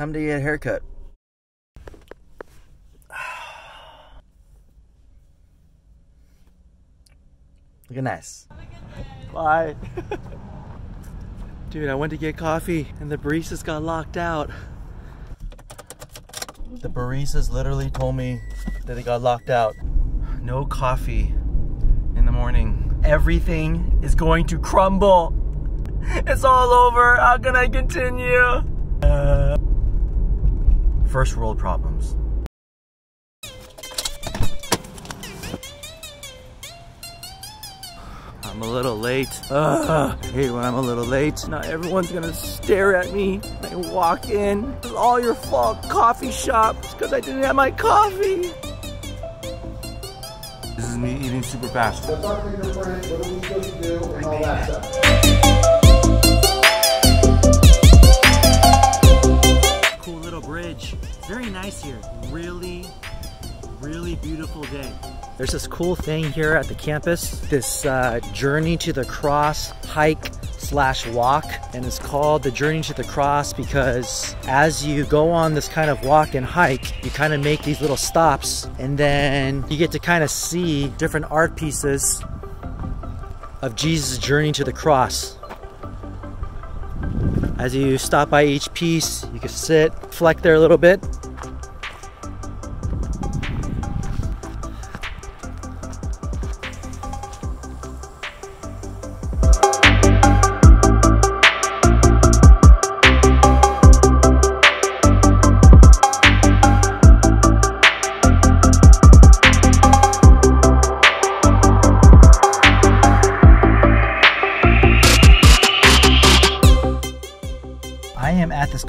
Time to get a haircut. Looking nice. Bye. Dude, I went to get coffee and the baristas got locked out. The baristas literally told me that they got locked out. No coffee in the morning. Everything is going to crumble. It's all over. How can I continue? First world problems. I'm a little late. Ugh, I hate when I'm a little late. Now everyone's gonna stare at me. I walk in. It's all your fault, coffee shop, because I didn't have my coffee. This is me eating super fast. Very nice here. Really, really beautiful day. There's this cool thing here at the campus, this uh, Journey to the Cross hike slash walk, and it's called the Journey to the Cross because as you go on this kind of walk and hike, you kind of make these little stops, and then you get to kind of see different art pieces of Jesus' journey to the cross. As you stop by each piece, you can sit, reflect there a little bit,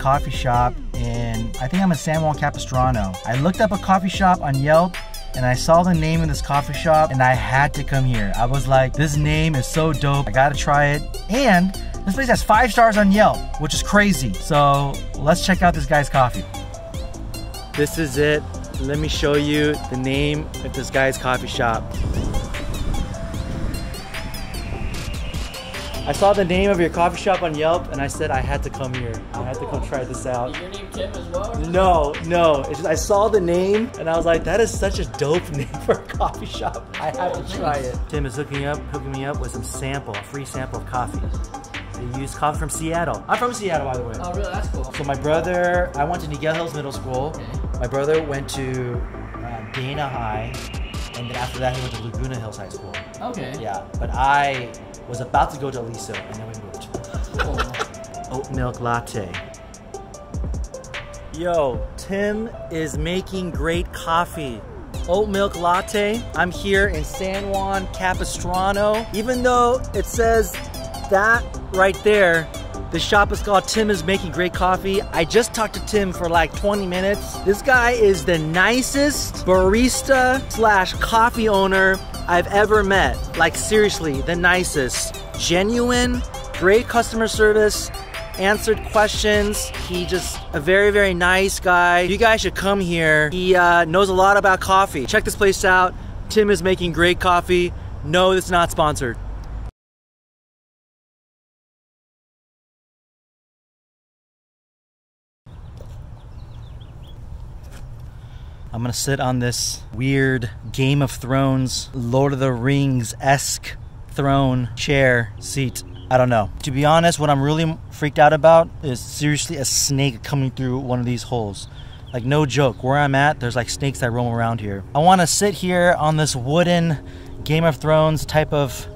coffee shop in, I think I'm in San Juan Capistrano. I looked up a coffee shop on Yelp and I saw the name of this coffee shop and I had to come here. I was like, this name is so dope. I gotta try it. And this place has five stars on Yelp, which is crazy. So let's check out this guy's coffee. This is it. Let me show you the name of this guy's coffee shop. I saw the name of your coffee shop on Yelp and I said I had to come here. I had to come try this out. Your name Tim as well? No, no. It's just I saw the name and I was like, that is such a dope name for a coffee shop. I have to try it. Tim is hooking up, hooking me up with some sample, a free sample of coffee. They use coffee from Seattle. I'm from Seattle, by the way. Oh, really? That's cool. So my brother, I went to Niguel Hills Middle School. Okay. My brother went to uh, Dana High, and then after that he went to Laguna Hills High School. Okay. Yeah, but I was about to go to Aliso, and then we moved. Cool. Oat milk latte. Yo, Tim is making great coffee. Oat milk latte. I'm here in San Juan Capistrano. Even though it says that right there, the shop is called Tim is making great coffee. I just talked to Tim for like 20 minutes. This guy is the nicest barista slash coffee owner I've ever met. Like seriously, the nicest. Genuine, great customer service, answered questions. He just a very, very nice guy. You guys should come here. He uh, knows a lot about coffee. Check this place out. Tim is making great coffee. No, it's not sponsored. I'm gonna sit on this weird Game of Thrones, Lord of the Rings esque throne, chair, seat. I don't know. To be honest, what I'm really freaked out about is seriously a snake coming through one of these holes. Like, no joke. Where I'm at, there's like snakes that roam around here. I wanna sit here on this wooden Game of Thrones type of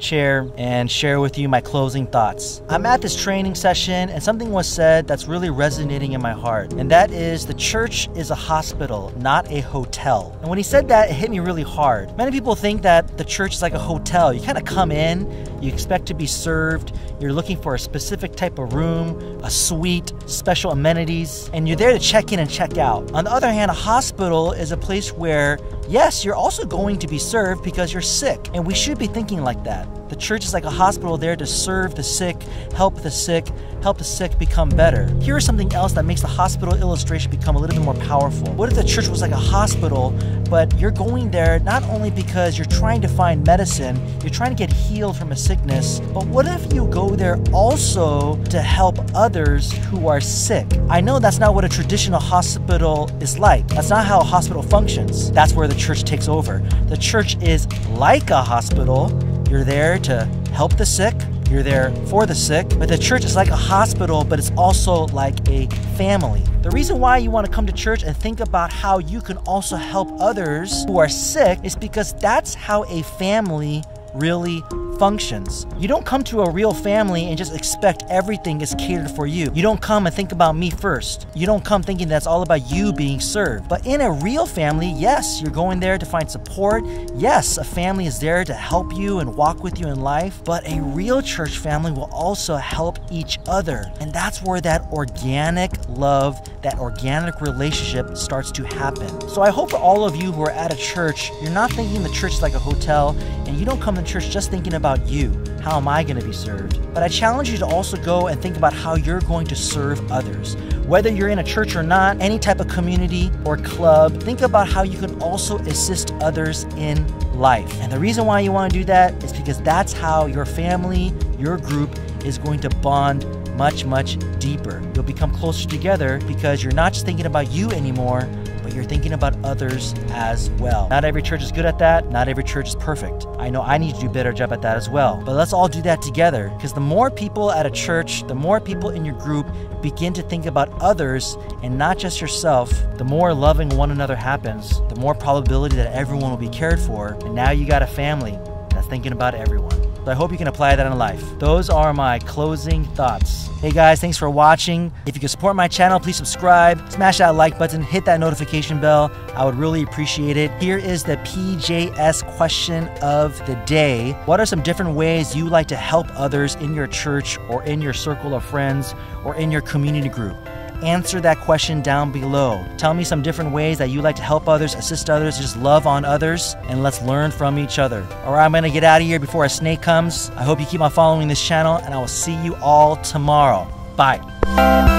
chair and share with you my closing thoughts. I'm at this training session and something was said that's really resonating in my heart, and that is the church is a hospital, not a hotel. And when he said that, it hit me really hard. Many people think that the church is like a hotel. You kind of come in, you expect to be served, you're looking for a specific type of room, a suite, special amenities, and you're there to check in and check out. On the other hand, a hospital is a place where, yes, you're also going to be served because you're sick, and we should be thinking like that. The church is like a hospital there to serve the sick, help the sick, help the sick become better. Here's something else that makes the hospital illustration become a little bit more powerful. What if the church was like a hospital, but you're going there not only because you're trying to find medicine, you're trying to get healed from a sickness, but what if you go there also to help others who are sick? I know that's not what a traditional hospital is like. That's not how a hospital functions. That's where the church takes over. The church is like a hospital. You're there to help the sick, you're there for the sick, but the church is like a hospital, but it's also like a family. The reason why you want to come to church and think about how you can also help others who are sick is because that's how a family really functions. You don't come to a real family and just expect everything is catered for you. You don't come and think about me first. You don't come thinking that's all about you being served. But in a real family, yes, you're going there to find support. Yes, a family is there to help you and walk with you in life. But a real church family will also help each other. And that's where that organic love, that organic relationship starts to happen. So I hope for all of you who are at a church, you're not thinking the church is like a hotel and you don't come to church just thinking about you. How am I going to be served? But I challenge you to also go and think about how you're going to serve others. Whether you're in a church or not, any type of community or club, think about how you can also assist others in life. And the reason why you want to do that is because that's how your family, your group is going to bond much, much deeper. You'll become closer together because you're not just thinking about you anymore, but you're thinking about others as well. Not every church is good at that. Not every church is perfect. I know I need to do a better job at that as well. But let's all do that together because the more people at a church, the more people in your group begin to think about others and not just yourself, the more loving one another happens, the more probability that everyone will be cared for. And now you got a family that's thinking about everyone. So I hope you can apply that in life. Those are my closing thoughts. Hey guys, thanks for watching. If you can support my channel, please subscribe, smash that like button, hit that notification bell. I would really appreciate it. Here is the PJS question of the day. What are some different ways you like to help others in your church or in your circle of friends or in your community group? Answer that question down below. Tell me some different ways that you like to help others, assist others, just love on others, and let's learn from each other. All right, I'm going to get out of here before a snake comes. I hope you keep on following this channel, and I will see you all tomorrow. Bye.